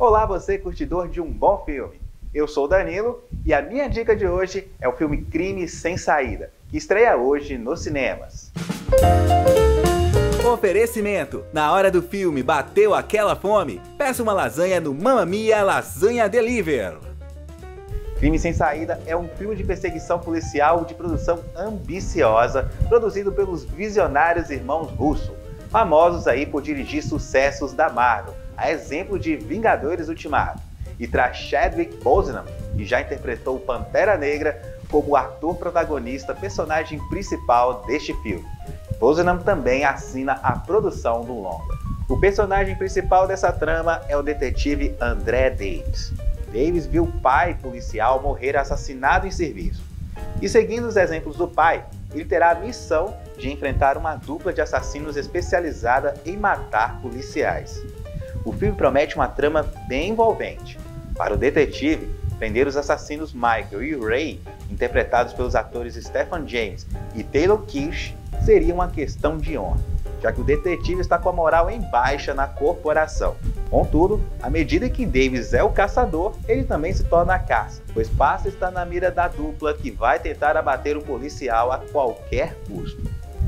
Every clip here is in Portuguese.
Olá, você curtidor de um bom filme. Eu sou Danilo e a minha dica de hoje é o filme Crime Sem Saída, que estreia hoje nos cinemas. Oferecimento: Na hora do filme bateu aquela fome? Peça uma lasanha no Mamma Mia Lasanha Deliver. Crime Sem Saída é um filme de perseguição policial de produção ambiciosa, produzido pelos visionários irmãos Russo, famosos aí por dirigir sucessos da Marvel, a exemplo de Vingadores Ultimato, e traz Chadwick Boseman, que já interpretou o Pantera Negra, como ator protagonista, personagem principal deste filme. Boseman também assina a produção do longa. O personagem principal dessa trama é o detetive André Davis. Davis viu o pai policial morrer assassinado em serviço. E seguindo os exemplos do pai, ele terá a missão de enfrentar uma dupla de assassinos especializada em matar policiais. O filme promete uma trama bem envolvente. Para o detetive, prender os assassinos Michael e Ray, interpretados pelos atores Stephen James e Taylor Kitsch, seria uma questão de honra, já que o detetive está com a moral em baixa na corporação. Contudo, à medida que Davis é o caçador, ele também se torna a caça, pois passa a estar na mira da dupla que vai tentar abater o policial a qualquer custo.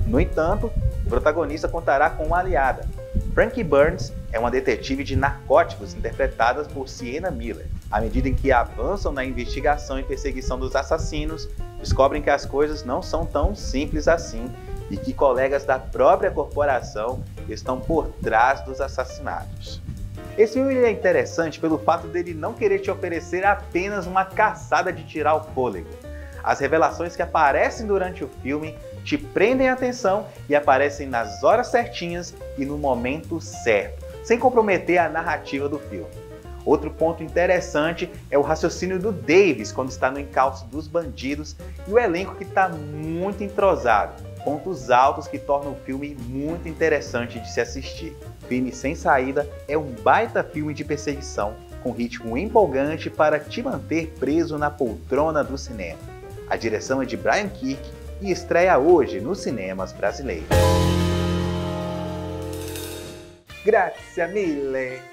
No entanto, o protagonista contará com uma aliada. Frankie Burns é uma detetive de narcóticos interpretada por Sienna Miller. À medida em que avançam na investigação e perseguição dos assassinos, descobrem que as coisas não são tão simples assim e que colegas da própria corporação estão por trás dos assassinatos. Esse filme é interessante pelo fato dele não querer te oferecer apenas uma caçada de tirar o fôlego. As revelações que aparecem durante o filme te prendem a atenção e aparecem nas horas certinhas e no momento certo, sem comprometer a narrativa do filme. Outro ponto interessante é o raciocínio do Davis quando está no encalço dos bandidos e o elenco que está muito entrosado, pontos altos que tornam o filme muito interessante de se assistir. Filme Sem Saída é um baita filme de perseguição com ritmo empolgante para te manter preso na poltrona do cinema. A direção é de Brian Kirk e estreia hoje nos cinemas brasileiros. Grazie mille!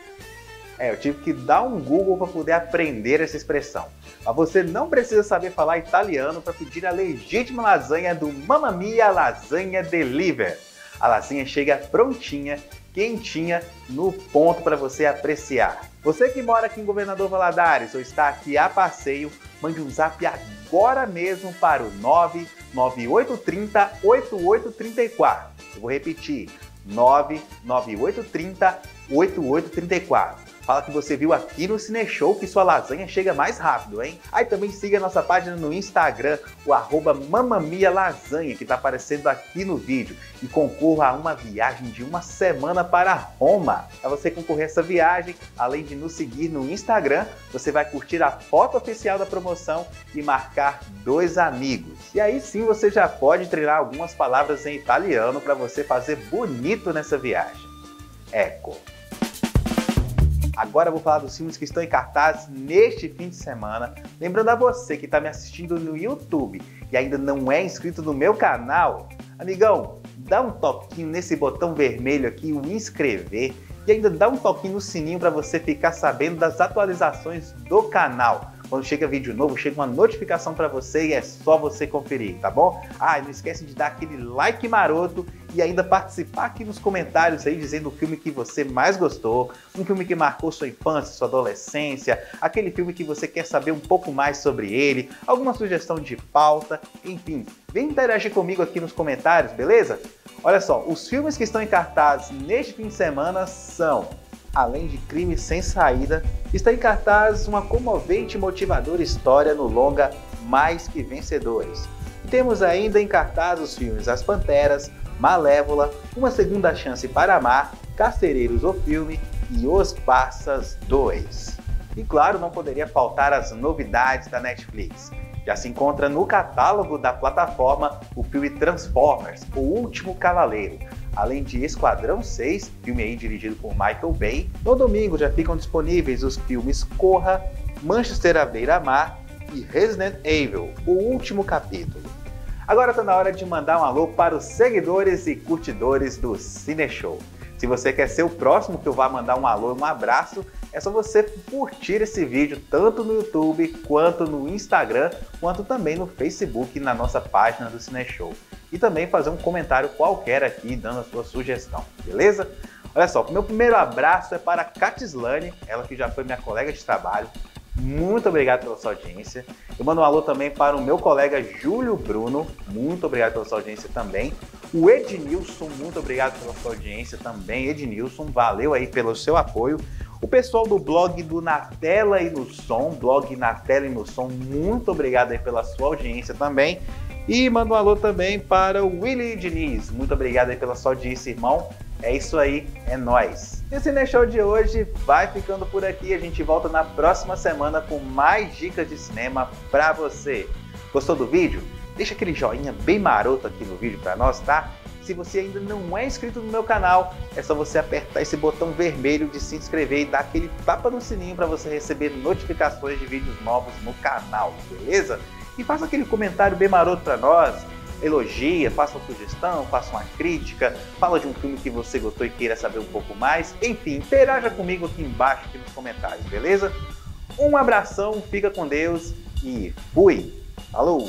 É, eu tive que dar um Google para poder aprender essa expressão. Mas você não precisa saber falar italiano para pedir a legítima lasanha do Mamma Mia Lasanha Deliver. A lasanha chega prontinha, quentinha, no ponto para você apreciar. Você que mora aqui em Governador Valadares ou está aqui a passeio, mande um zap agora mesmo para o 99830 8834. Eu vou repetir, 99830 8834. Fala que você viu aqui no Cine Show que sua lasanha chega mais rápido, hein? Aí também siga nossa página no Instagram, o arroba Lasanha, que está aparecendo aqui no vídeo. E concorra a uma viagem de uma semana para Roma. Para você concorrer a essa viagem, além de nos seguir no Instagram, você vai curtir a foto oficial da promoção e marcar dois amigos. E aí sim você já pode treinar algumas palavras em italiano para você fazer bonito nessa viagem. Ecco. Agora eu vou falar dos filmes que estão em cartaz neste fim de semana. Lembrando a você que está me assistindo no YouTube e ainda não é inscrito no meu canal, amigão, dá um toquinho nesse botão vermelho aqui, o inscrever, e ainda dá um toquinho no sininho para você ficar sabendo das atualizações do canal. Quando chega vídeo novo, chega uma notificação para você e é só você conferir, tá bom? Ah, e não esquece de dar aquele like maroto e ainda participar aqui nos comentários aí dizendo o filme que você mais gostou, um filme que marcou sua infância, sua adolescência, aquele filme que você quer saber um pouco mais sobre ele, alguma sugestão de pauta, enfim, vem interagir comigo aqui nos comentários, beleza? Olha só, os filmes que estão em cartaz neste fim de semana são além de Crime Sem Saída, está em cartaz uma comovente e motivadora história no longa Mais Que Vencedores. E temos ainda em cartaz os filmes As Panteras, Malévola, Uma Segunda Chance para Amar, Carcereiros o Filme e Os Passas 2. E claro, não poderia faltar as novidades da Netflix. Já se encontra no catálogo da plataforma o filme Transformers, O Último Cavaleiro, além de Esquadrão 6, filme aí dirigido por Michael Bay. No domingo já ficam disponíveis os filmes Corra, Manchester à beira-mar e Resident Evil, o último capítulo. Agora está na hora de mandar um alô para os seguidores e curtidores do Cine Show. Se você quer ser o próximo que eu vá mandar um alô e um abraço, é só você curtir esse vídeo tanto no YouTube, quanto no Instagram, quanto também no Facebook na nossa página do Cineshow. E também fazer um comentário qualquer aqui dando a sua sugestão, beleza? Olha só, o meu primeiro abraço é para a Catislane, ela que já foi minha colega de trabalho. Muito obrigado pela sua audiência. Eu mando um alô também para o meu colega Júlio Bruno. Muito obrigado pela sua audiência também. O Ednilson, muito obrigado pela sua audiência também. Ednilson, valeu aí pelo seu apoio. O pessoal do blog do Na Tela e no Som, blog Na Tela e no Som, muito obrigado aí pela sua audiência também. E mando um alô também para o Willy Diniz. Muito obrigado aí pela sua audiência, irmão. É isso aí, é nós. E o Cine Show de hoje vai ficando por aqui. A gente volta na próxima semana com mais dicas de cinema para você. Gostou do vídeo? Deixa aquele joinha bem maroto aqui no vídeo para nós, tá? Se você ainda não é inscrito no meu canal, é só você apertar esse botão vermelho de se inscrever e dar aquele tapa no sininho para você receber notificações de vídeos novos no canal, beleza? E faça aquele comentário bem maroto para nós elogia, faça uma sugestão, faça uma crítica, fala de um filme que você gostou e queira saber um pouco mais. Enfim, interaja comigo aqui embaixo aqui nos comentários, beleza? Um abração, fica com Deus e fui! Falou!